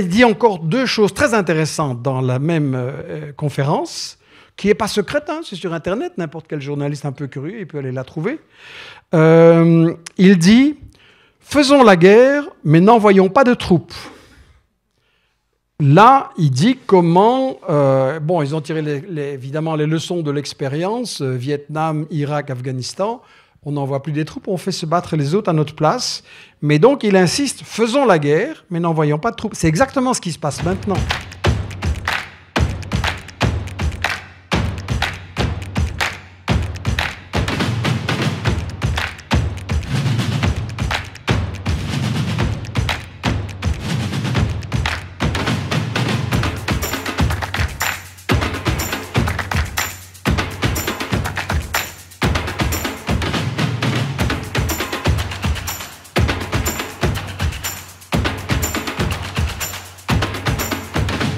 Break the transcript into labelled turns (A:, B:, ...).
A: Il dit encore deux choses très intéressantes dans la même euh, conférence, qui n'est pas secrète, hein, c'est sur Internet, n'importe quel journaliste un peu curieux, il peut aller la trouver. Euh, il dit, faisons la guerre, mais n'envoyons pas de troupes. Là, il dit comment, euh, bon, ils ont tiré évidemment les leçons de l'expérience, Vietnam, Irak, Afghanistan, on n'envoie plus des troupes, on fait se battre les autres à notre place. Mais donc il insiste, faisons la guerre, mais n'envoyons pas de troupes. C'est exactement ce qui se passe maintenant.